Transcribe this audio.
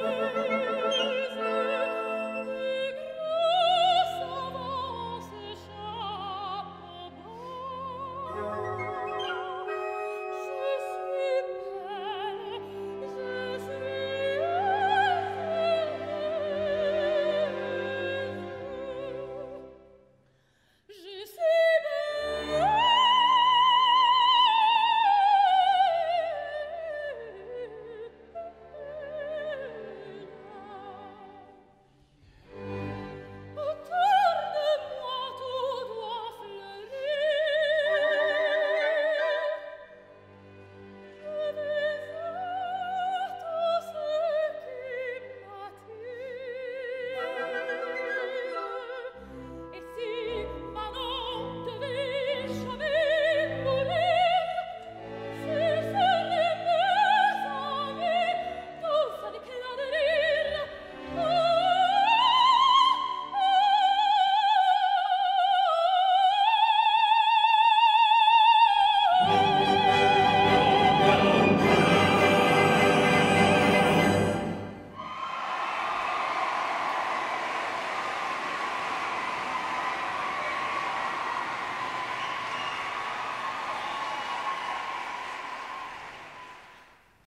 oh you.